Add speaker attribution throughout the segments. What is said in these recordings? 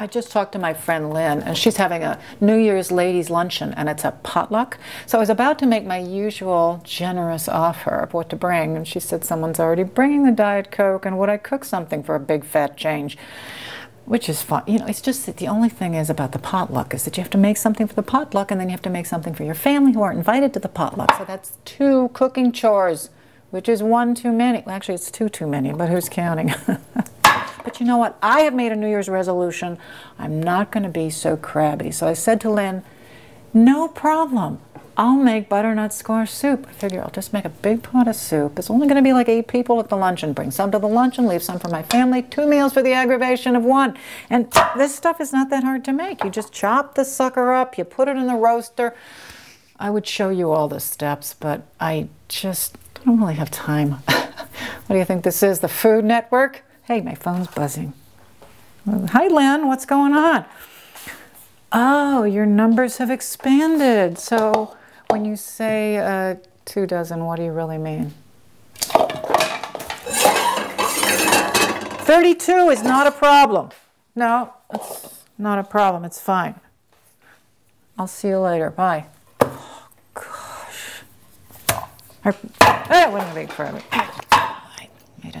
Speaker 1: I just talked to my friend Lynn, and she's having a New Year's ladies' luncheon, and it's a potluck. So I was about to make my usual generous offer of what to bring, and she said someone's already bringing the Diet Coke, and would I cook something for a big fat change? Which is fun. You know, it's just that the only thing is about the potluck is that you have to make something for the potluck, and then you have to make something for your family who aren't invited to the potluck. So that's two cooking chores, which is one too many. Well, actually, it's two too many, but who's counting? You know what? I have made a New Year's resolution. I'm not going to be so crabby. So I said to Lynn, no problem. I'll make butternut squash soup. I figure I'll just make a big pot of soup. It's only going to be like eight people at the luncheon. Bring some to the luncheon, leave some for my family. Two meals for the aggravation of one. And this stuff is not that hard to make. You just chop the sucker up, you put it in the roaster. I would show you all the steps, but I just don't really have time. what do you think this is, the Food Network? Hey, my phone's buzzing. Hi, Lynn, what's going on? Oh, your numbers have expanded. So when you say uh, two dozen, what do you really mean? 32 is not a problem. No, it's not a problem. It's fine. I'll see you later. Bye. Oh, gosh. I wouldn't be a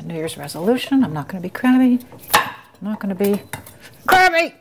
Speaker 1: New Year's resolution. I'm not going to be crabby. I'm not going to be crabby.